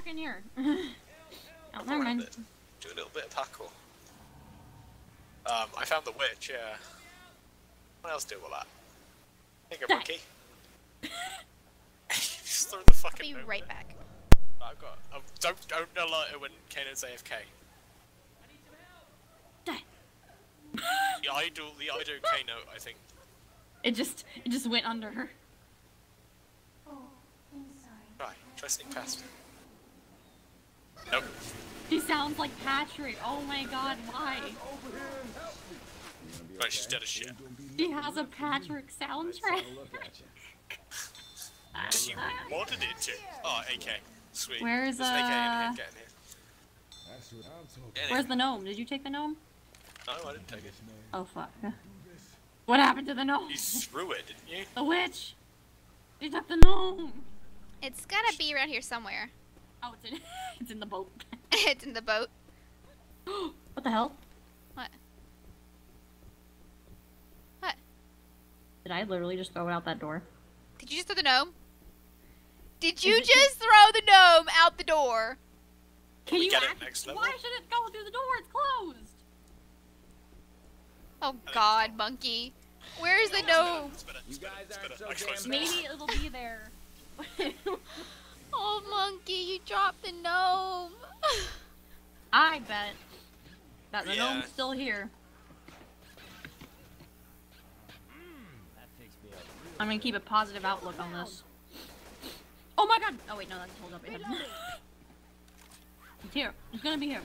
stuck in here. oh, never mind. Do a little bit of parkour. Um, I found the witch, yeah. What else do with that? Take a Die. monkey. Just throw the fucking Be right there. back. I've got. Um, don't don't alert it when Kanan's AFK. Die. The idol, the idol Kano, I think. It just, it just went under her. Right. try sneak past. Nope. She sounds like Patrick. Oh my god, why? Right, she's dead as shit. She has a Patrick soundtrack. Just you wanted it to. Oh, AK. Sweet. Where's, There's an AK in uh, here. Get in here. Where's the gnome? Did you take the gnome? No, I didn't take it. Oh fuck. What happened to the gnome? You threw it, didn't you? The witch! She took the gnome! It's gotta be around here somewhere. Oh, it's in, it's in the boat. it's in the boat. what the hell? What? What? Did I literally just throw it out that door? Did you just throw the gnome? Did you just throw the gnome out the door? Can we you get it act- next level? Why should it go through the door? It's closed! Oh god, monkey. Where's the gnome? It's better. It's You better. guys It's aren't better. so I closed damn it. Maybe it'll be there. Oh monkey, you dropped the gnome. I bet that the Yeah. gnome's still here. I'm gonna keep a positive outlook on this. Oh my god! Oh wait, no, that's hold up ahead. it's here. It's gonna be here.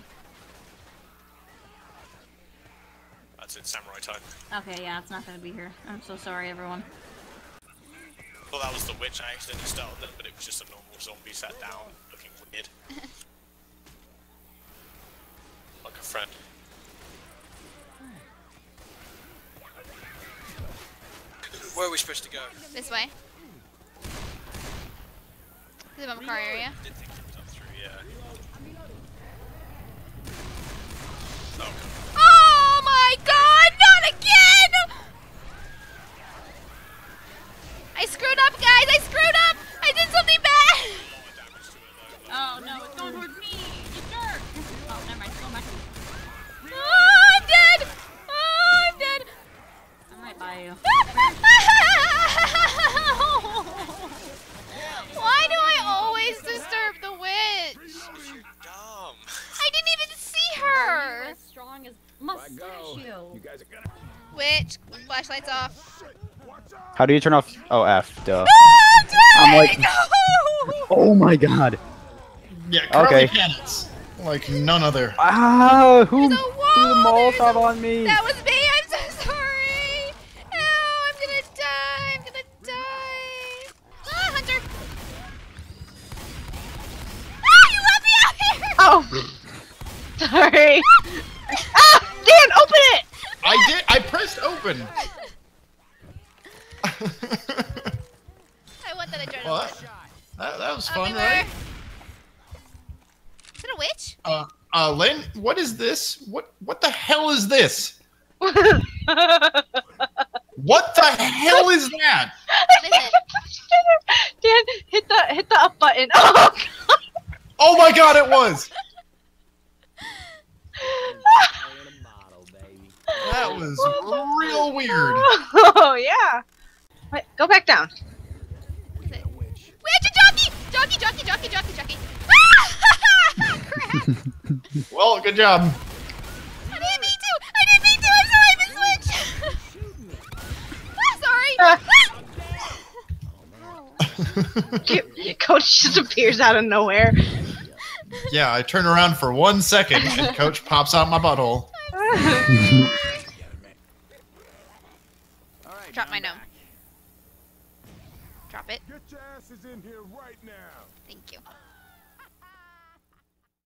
That's it, samurai time. Okay, yeah, it's not gonna be here. I'm so sorry, everyone. Well, that was the witch I accidentally started then, but it was just a normal zombie sat down, looking weird. like a friend. Where are we supposed to go? This way. The bump car area. I did think it was up through, yeah. Oh, God. Oh my god, not again! I screwed up, guys. I screwed up. I did something bad. A lot of damage to it, though. Oh no, it's going towards me! You jerk! Oh, never mind. Go back. Oh, I'm dead. Oh, I'm dead. I'm right by you. Why do I always disturb the witch? You're dumb. I didn't even see her. As strong as I go. mustachio. You guys are gonna. Witch, flashlights off. How do you turn off? Oh, F. Duh. Oh, I'm. I'm like- no. Oh my god. Yeah, Carly Okay. Cannons. Like none other. Ah, who There's a threw the Molotov a- on me? That was me. I'm so sorry. Oh, I'm gonna die. I'm gonna die. Ah, Hunter. Ah, you left me out here. Oh! Sorry. ah! Dan, open it! I did. I pressed open. I want that adrenaline. well, that, that, that was fun, Everywhere. right? Is it a witch? Uh, uh, Lynn, what is this? What what the hell is this? What the hell is that? What is it? Dan, hit the hit the up button. Oh god. Oh my god, it was. That was real weird. Oh yeah. Wait, go back down. What is it? Witch, a jockey! Jockey, jockey, jockey, jockey, jockey. Ah! Crap! Well, good job. I didn't mean to! I didn't mean to! I'm sorry, Miss Witch! ah, sorry! Ah. Ah! Coach just appears out of nowhere. Yeah, I turn around for one second and Coach pops out my butthole. Drop my gnome. Drop it. Get your asses in here right now. Thank you.